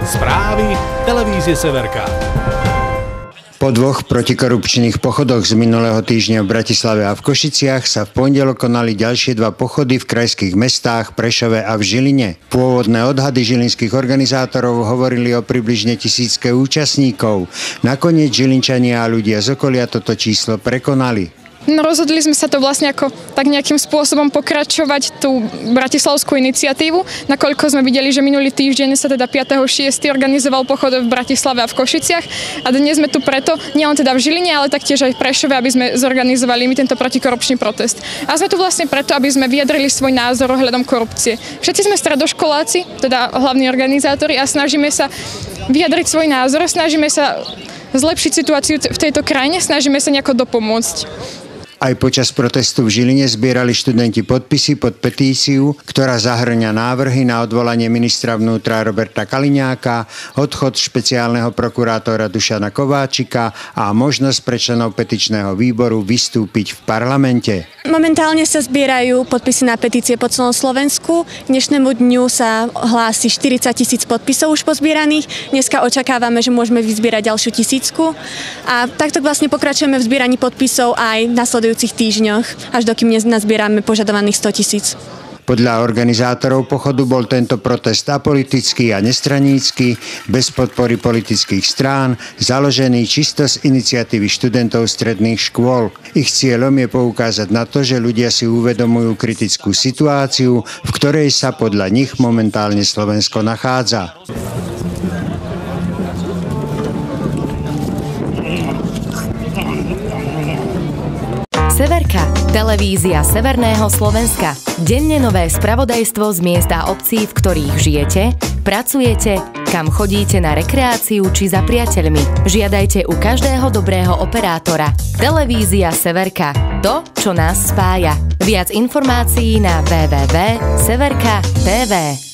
Správy televízie Severka. Po dvoch protikorupčných pochodoch z minulého týždňa v Bratislave a v Košiciach sa v pondelok konali ďalšie dva pochody v krajských mestách Prešove a v Žiline. Pôvodné odhady žilinských organizátorov hovorili o približne tisícke účastníkov. Nakoniec Žilinčania a ľudia z okolia toto číslo prekonali. No rozhodli sme sa to vlastne ako tak nejakým spôsobom pokračovať tú bratislavskú iniciatívu, nakoľko sme videli, že minulý týždeň sa teda 5.6. organizoval pochod v Bratislave a v Košiciach a dnes sme tu preto, nielen teda v Žiline, ale taktiež aj v Prešove, aby sme zorganizovali my tento protikorupčný protest. A sme tu vlastne preto, aby sme vyjadrili svoj názor ohľadom korupcie. Všetci sme stredoškoláci, teda hlavní organizátori a snažíme sa vyjadriť svoj názor, snažíme sa zlepšiť situáciu v tejto krajine, snažíme sa nejako dopomôcť. Aj počas protestu v Žiline zbierali študenti podpisy pod petíciu, ktorá zahrňa návrhy na odvolanie ministra vnútra Roberta Kaliňáka, odchod špeciálneho prokurátora Dušana Kováčika a možnosť pre členov petičného výboru vystúpiť v parlamente. Momentálne sa zbierajú podpisy na petície po celom Slovensku. K dnešnému dňu sa hlási 40 tisíc podpisov už pozbieraných. Dneska očakávame, že môžeme vyzbierať ďalšiu tisícku. A takto vlastne pokračujeme v zbieraní podpisov aj v nasledujúcich týždňoch, až dokým nazbierame požadovaných 100 tisíc. Podľa organizátorov pochodu bol tento protest apolitický a nestranícky, bez podpory politických strán, založený čisto z iniciatívy študentov stredných škôl. Ich cieľom je poukázať na to, že ľudia si uvedomujú kritickú situáciu, v ktorej sa podľa nich momentálne Slovensko nachádza. Severka, televízia Severného Slovenska. Denne nové spravodajstvo z miesta obcí, v ktorých žijete, pracujete, kam chodíte na rekreáciu či za priateľmi. Žiadajte u každého dobrého operátora. Televízia Severka. To, čo nás spája. Viac informácií na www.severka.tv.